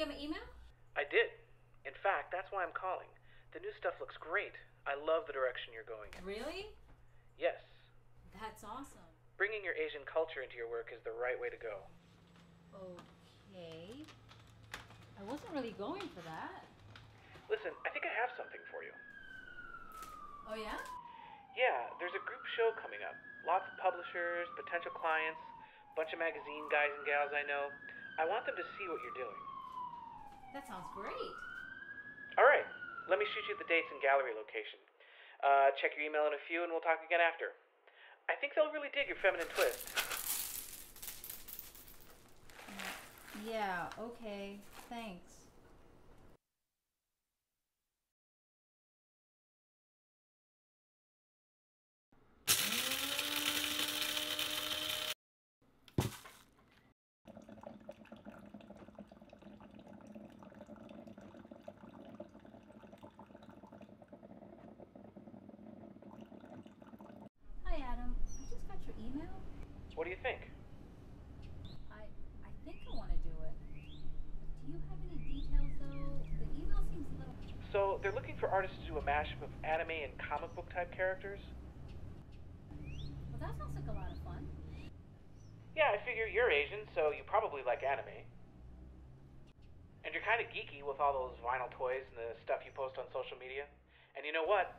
Get my email? I did. In fact, that's why I'm calling. The new stuff looks great. I love the direction you're going in. Really? Yes. That's awesome. Bringing your Asian culture into your work is the right way to go. Okay. I wasn't really going for that. Listen, I think I have something for you. Oh, yeah? Yeah, there's a group show coming up. Lots of publishers, potential clients, bunch of magazine guys and gals I know. I want them to see what you're doing. That sounds great. All right, let me shoot you the dates and gallery location. Uh, check your email in a few and we'll talk again after. I think they'll really dig your feminine twist. Yeah, okay. Thanks. Hi, Adam. I just got your email. What do you think? I I think I want to do it. Do you have any details though? The email seems a little. So, they're looking for artists to do a mashup of anime and comic book type characters? Well, that sounds like a lot of fun. Yeah, I figure you're Asian, so you probably like anime. And you're kind of geeky with all those vinyl toys and the stuff you post on social media. And you know what?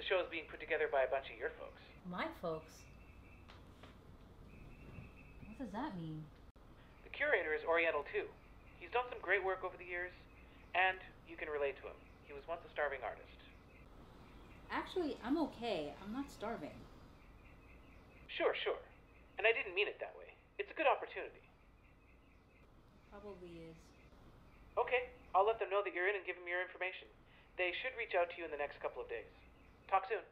The show is being put together by a bunch of your folks. My folks. What does that mean? The curator is Oriental too. He's done some great work over the years, and you can relate to him. He was once a starving artist. Actually, I'm okay. I'm not starving. Sure, sure. And I didn't mean it that way. It's a good opportunity. Probably is. Okay, I'll let them know that you're in and give them your information. They should reach out to you in the next couple of days. Talk soon.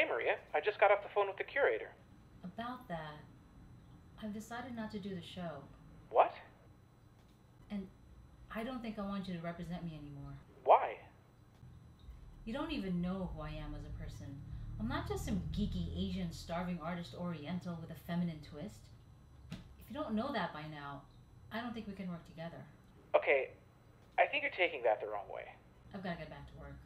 Hey Maria. I just got off the phone with the curator. About that, I've decided not to do the show. What? And I don't think I want you to represent me anymore. Why? You don't even know who I am as a person. I'm not just some geeky Asian starving artist Oriental with a feminine twist. If you don't know that by now, I don't think we can work together. Okay, I think you're taking that the wrong way. I've got to get back to work.